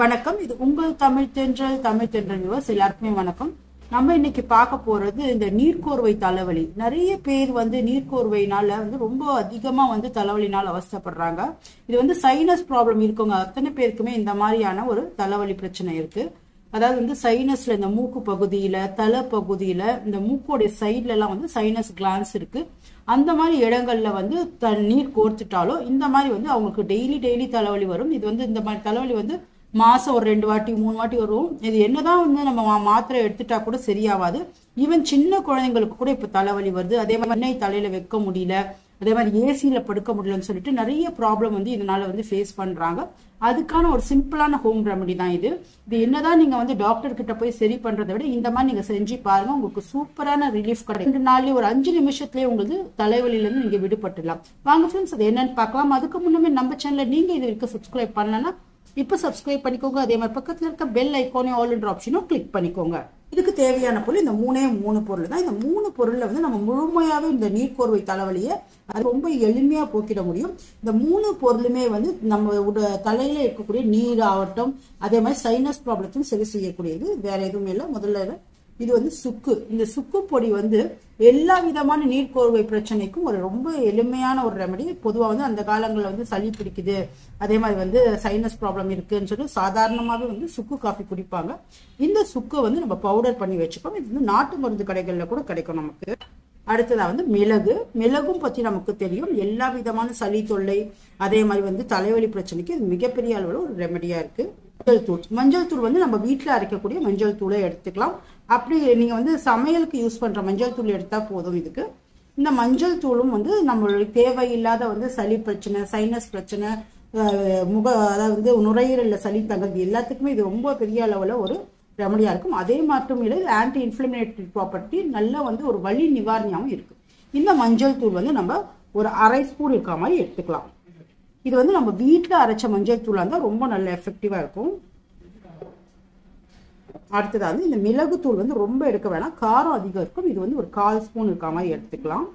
வணக்கம். இது உங்கள் தமிழ் தென்றல் தமிழ் தென்றல் வியூவர்ஸ் எல்லாருக்குமே வணக்கம். நம்ம இன்னைக்கு பார்க்க போறது இந்த நீர்க்கோர்வை தலைவலி. நிறைய பேர் வந்து நீர்க்கோர்வைனால வந்து ரொம்ப அதிகமா வந்து தலைவலினால் அவஸ்தைப்படுறாங்க. இது வந்து சைனஸ் ப்ராப்ளம் இருக்கவங்க அத்தனை பேருக்குமே இந்த மாதிரியான ஒரு தலைவலி பிரச்சனை இருக்கு. அதாவது வந்து சைனஸ்ல இந்த மூக்கு பகுதியில தலை பகுதியில இந்த மூக்கோடைய சைட்ல எல்லாம் வந்து சைனஸ் கிளான்ஸ் இருக்கு. அந்த மாதிரி இடங்கள்ல வந்து தண்ணீர் கோர்த்துட்டாலோ இந்த மாதிரி வந்து அவங்களுக்கு டெய்லி டெய்லி தலைவலி வரும். இது வந்து இந்த மாதிரி தலைவலி வந்து மாதம் ஒரு ரெண்டு வாட்டி மூணு வாட்டி வரும் இது என்னதான் வந்து நம்ம மாத்திரை எடுத்துட்டா கூட சரியாவாது. ஈவன் சின்ன குழந்தைங்களுக்கு கூட இப்போ தலைவலி வருது. அதே மாதிரி எண்ணெய் தலையில வைக்க முடியல. அதே மாதிரி ஏசியில படுக்க முடியலன்னு சொல்லிட்டு நிறைய ப்ராப்ளம் வந்து இதனால வந்து ஃபேஸ் பண்றாங்க. அதுக்கான ஒரு சிம்பிளான ஹோம் ரெமடி தான் இது. இது என்னதான் நீங்க வந்து டாக்டர் கிட்ட போய் சரி பண்றதை விட இந்த மாதிரி நீங்க செஞ்சு பாருங்க. உங்களுக்கு சூப்பரான ரிலீஃப் கிடைக்கும். ரெண்டு நாள்லயே ஒரு அஞ்சு நிமிஷத்துலயே உங்களுக்கு தலைவலியிலேருந்து இருந்து நீங்க விடுபட்டுலாம் வாங்க ஃப்ரெண்ட்ஸ் அது என்னன்னு பார்க்கலாம். அதுக்கு முன்னமே நம்ம சேனல்ல நீங்க இது வரைக்கும் சப்ஸ்கிரைப் பண்ணலன்னா இப்போ சப்ஸ்கிரைப் பண்ணிக்கோங்க. அதே மாதிரி பக்கத்தில் இருக்க பெல் ஐக்கானே ஆல் என்ற ஆப்ஷனும் கிளிக் பண்ணிக்கோங்க. இதுக்கு தேவையான பொருள் இந்த மூணே மூணு பொருள் தான். இந்த மூணு பொருளில் வந்து நம்ம முழுமையாகவே இந்த நீர்க்கோர்வை தலைவலியை அது ரொம்ப எளிமையாக போக்கிட முடியும். இந்த மூணு பொருளுமே வந்து நம்ம உட- தலையில் இருக்கக்கூடிய நீர் ஆகட்டும் அதே மாதிரி சைனஸ் ப்ராப்ளத்தையும் சரி செய்யக்கூடியது. வேற எதுவுமே இல்லை. முதல்ல இது வந்து சுக்கு. இந்த சுக்கு பொடி வந்து எல்லா விதமான நீர்க்கோர்வை பிரச்சனைக்கும் ஒரு ரொம்ப எளிமையான ஒரு ரெமடி பொதுவாக வந்து அந்த காலங்களில் வந்து சளி பிடிக்குது. அதே மாதிரி வந்து சைனஸ் ப்ராப்ளம் இருக்குன்னு சொல்லி சாதாரணமாகவே வந்து சுக்கு காஃபி குடிப்பாங்க. இந்த சுக்கை வந்து நம்ம பவுடர் பண்ணி வச்சுக்கோம் இது வந்து நாட்டு மருந்து கடைகளில் கூட கிடைக்கும் நமக்கு. அடுத்ததாக வந்து மிளகு. மிளகும் பற்றி நமக்கு தெரியும். எல்லா விதமான சளி தொல்லை அதே மாதிரி வந்து தலைவலி பிரச்சனைக்கு இது மிகப்பெரிய அளவில் ஒரு ரெமடியாக இருக்குது மஞ்சள் தூள். மஞ்சள் தூள் வந்து நம்ம வீட்டில் அரைக்கக்கூடிய மஞ்சள் தூளை எடுத்துக்கலாம். அப்படி நீங்கள் வந்து சமையலுக்கு யூஸ் பண்ணுற மஞ்சள் தூள் எடுத்தால் போதும் இதுக்கு. இந்த மஞ்சள் தூளும் வந்து நம்மளுடைய தேவையில்லாத வந்து சளி பிரச்சனை சைனஸ் பிரச்சனை முக அதாவது வந்து சளி தங்குறது எல்லாத்துக்குமே இது ரொம்ப பெரிய அளவில் ஒரு ரெமடியாக இருக்கும். அதே மட்டும் இல்லை இது ஆன்டி இன்ஃப்ளமேட்டரி ப்ராப்பர்ட்டி நல்லா வந்து ஒரு வலி நிவாரணியாகவும் இருக்குது இந்த மஞ்சள் தூள் வந்து நம்ம ஒரு அரை ஸ்பூன் இருக்கிற மாதிரி எடுத்துக்கலாம். இது வந்து நம்ம வீட்டில் அரைச்ச மஞ்சள் தூளாக இருந்தால் ரொம்ப நல்ல எஃபெக்டிவாக இருக்கும். அடுத்ததாக வந்து இந்த மிளகுத்தூள் வந்து ரொம்ப எடுக்க வேணாம். காரம் அதிகம் இருக்கும். இது வந்து ஒரு கால் ஸ்பூன் இருக்க மாதிரி எடுத்துக்கலாம்.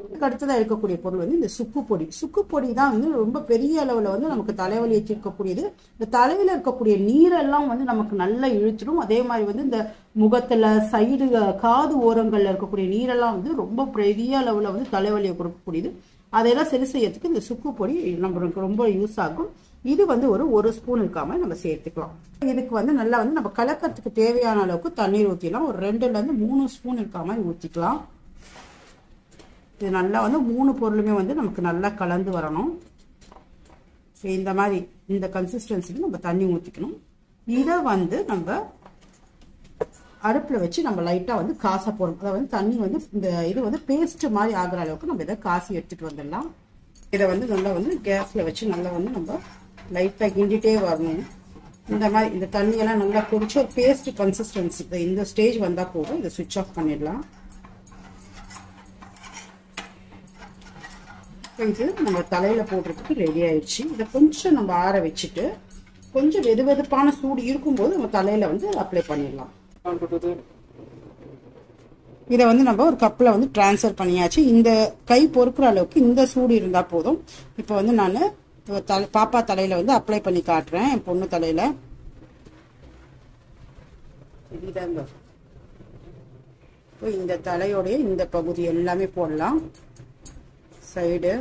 இதுக்கு அடுத்ததாக இருக்கக்கூடிய பொருள் வந்து இந்த சுக்கு பொடி. சுக்கு பொடி தான் வந்து ரொம்ப பெரிய அளவில் வந்து நமக்கு தலைவலியை வச்சிருக்கக்கூடியது. இந்த தலைவில் இருக்கக்கூடிய நீரெல்லாம் வந்து நமக்கு நல்லா இழுத்துடும் அதே மாதிரி வந்து இந்த முகத்தில் சைடு காது ஓரங்களில் இருக்கக்கூடிய நீரெல்லாம் வந்து ரொம்ப பெரிய அளவில் வந்து தலைவலியை கொடுக்கக்கூடியது. அதையெல்லாம் சரி செய்யறதுக்கு இந்த சுக்கு பொடி நம்மளுக்கு ரொம்ப யூஸ் ஆகும். இது வந்து ஒரு ஒரு ஸ்பூன் இருக்காம நம்ம சேர்த்துக்கலாம். இதுக்கு வந்து நல்லா வந்து நம்ம கலக்கிறதுக்கு தேவையான அளவுக்கு தண்ணீர் ஊற்றிடலாம் ஒரு ரெண்டுல இருந்து மூணு ஸ்பூன் இருக்காம ஊற்றிக்கலாம் இது நல்லா வந்து மூணு பொருளுமே வந்து நமக்கு நல்லா கலந்து வரணும். இந்த மாதிரி இந்த கன்சிஸ்டன்சிக்கு நம்ம தண்ணி ஊற்றிக்கணும் இதை வந்து நம்ம அடுப்பில் வச்சு நம்ம லைட்டாக வந்து காச போகிறோம் அதாவது வந்து தண்ணி வந்து இந்த இது வந்து பேஸ்ட் மாதிரி ஆகிற அளவுக்கு நம்ம இதை காசி எடுத்துகிட்டு வந்துடலாம். இதை வந்து நல்லா வந்து கேஸில் வச்சு நல்லா வந்து நம்ம லைட்டாக கிண்டிட்டே வரணும். இந்த மாதிரி இந்த தண்ணியெல்லாம் நல்லா குடிச்சு ஒரு பேஸ்ட் கன்சிஸ்டன்சி இந்த ஸ்டேஜ் வந்தால் போதும். இதை சுவிட்ச் ஆஃப் பண்ணிடலாம். இது நம்ம தலையில் போடுறதுக்கு ரெடி ஆயிடுச்சு. இதை கொஞ்சம் நம்ம ஆற வச்சுட்டு கொஞ்சம் வெது வெதுப்பான சூடு இருக்கும்போது நம்ம தலையில் வந்து அப்ளை பண்ணிடலாம். இதை வந்து நம்ம ஒரு கப்பில் வந்து ட்ரான்ஸ்ஃபர் பண்ணியாச்சு. இந்த கை பொறுக்கிற அளவுக்கு இந்த சூடு இருந்தால் போதும். இப்போ வந்து நான் தலை பாப்பா தலையில் வந்து அப்ளை பண்ணி காட்டுறேன் என் பொண்ணு தலையில். இப்போ இந்த தலையோடைய இந்த பகுதி எல்லாமே போடலாம். சைடு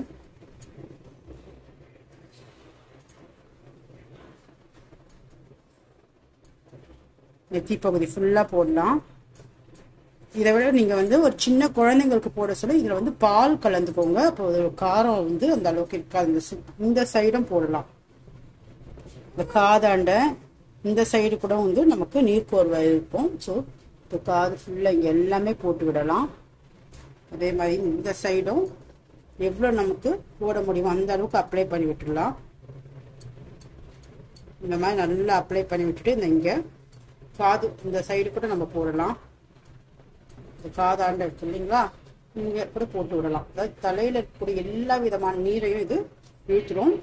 நெத்தி பகுதி ஃபுல்லாக போடலாம். இதை விட நீங்கள் வந்து ஒரு சின்ன குழந்தைங்களுக்கு போட சொல்ல இதில் வந்து பால் கலந்துக்கோங்க. அப்போ காரம் வந்து அந்த அளவுக்கு இருக்காது. இந்த இந்த சைடும் போடலாம். இந்த காதாண்ட இந்த சைடு கூட வந்து நமக்கு நீர்க்கோர்வை இருக்கும். ஸோ இந்த காது ஃபுல்லாக இங்கே எல்லாமே போட்டு விடலாம். அதே மாதிரி இந்த சைடும் எவ்வளோ நமக்கு போட முடியுமோ அந்த அளவுக்கு அப்ளை பண்ணி விட்டுடலாம். இந்த மாதிரி நல்லா அப்ளை பண்ணி விட்டுட்டு இந்த இங்கே காது இந்த சைடு கூட நம்ம போடலாம். இந்த காதாண்ட இருக்கு இல்லைங்களா? இங்கே கூட போட்டு விடலாம். அதாவது தலையில் இருக்கக்கூடிய எல்லா விதமான நீரையும் இது இழுத்துடும்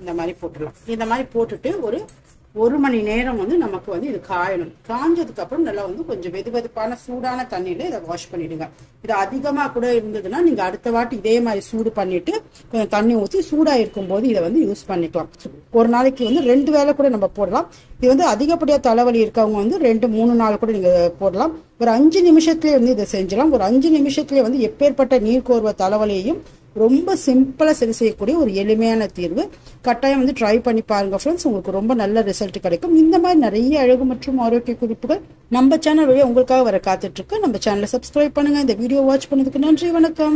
இந்த மாதிரி போட்டுடலாம். இந்த மாதிரி போட்டுட்டு ஒரு ஒரு மணி நேரம் வந்து நமக்கு வந்து இது காயணும். காஞ்சதுக்கு அப்புறம் நல்லா வந்து கொஞ்சம் வெது வெதுப்பான சூடான தண்ணியில இதை வாஷ் பண்ணிடுங்க. இது அதிகமா கூட இருந்ததுன்னா நீங்க அடுத்த வாட்டி இதே மாதிரி சூடு பண்ணிட்டு கொஞ்சம் தண்ணி ஊற்றி சூடா இருக்கும்போது இதை வந்து யூஸ் பண்ணிக்கலாம். ஒரு நாளைக்கு வந்து ரெண்டு வேளை கூட நம்ம போடலாம். இது வந்து அதிகப்படியா தலைவலி இருக்கவங்க வந்து ரெண்டு மூணு நாள் கூட நீங்க போடலாம். ஒரு அஞ்சு நிமிஷத்துலயே வந்து இதை செஞ்சலாம் ஒரு அஞ்சு நிமிஷத்துலயே வந்து எப்பேற்பட்ட நீர்க்கோர்வை தலைவலியையும் ரொம்ப சிம்பிளாக சரி செய்யக்கூடிய ஒரு எளிமையான தீர்வு. கட்டாயம் வந்து ட்ரை பண்ணி பாருங்க ஃப்ரெண்ட்ஸ் உங்களுக்கு ரொம்ப நல்ல ரிசல்ட் கிடைக்கும். இந்த மாதிரி நிறைய அழகு மற்றும் ஆரோக்கிய குறிப்புகள் நம்ம சேனல் வழியாக உங்களுக்காக வர காத்துட்ருக்கு நம்ம சேனலை சப்ஸ்கிரைப் பண்ணுங்க. இந்த வீடியோ வாட்ச் பண்ணதுக்கு நன்றி. வணக்கம்.